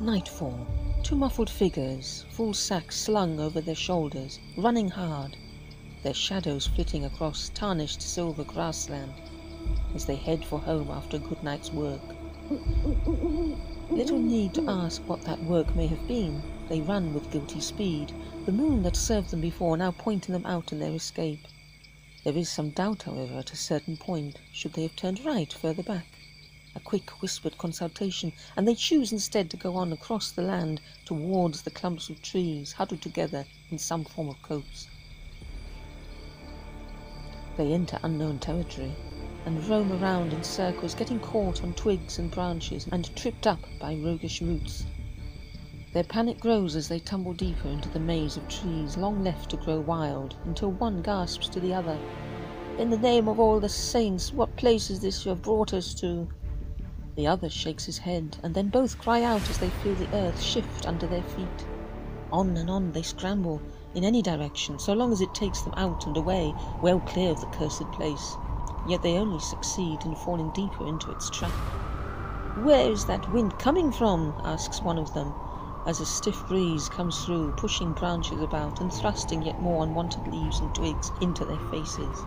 Nightfall. Two muffled figures, full sacks slung over their shoulders, running hard, their shadows flitting across tarnished silver grassland as they head for home after a good night's work. Little need to ask what that work may have been. They run with guilty speed, the moon that served them before now pointing them out in their escape. There is some doubt, however, at a certain point, should they have turned right further back. A quick whispered consultation, and they choose instead to go on across the land towards the clumps of trees huddled together in some form of copse. They enter unknown territory and roam around in circles, getting caught on twigs and branches and tripped up by roguish roots. Their panic grows as they tumble deeper into the maze of trees long left to grow wild, until one gasps to the other, In the name of all the saints, what place is this you have brought us to? The other shakes his head, and then both cry out as they feel the earth shift under their feet. On and on they scramble, in any direction, so long as it takes them out and away, well clear of the cursed place. Yet they only succeed in falling deeper into its trap. Where is that wind coming from? asks one of them, as a stiff breeze comes through, pushing branches about and thrusting yet more unwanted leaves and twigs into their faces.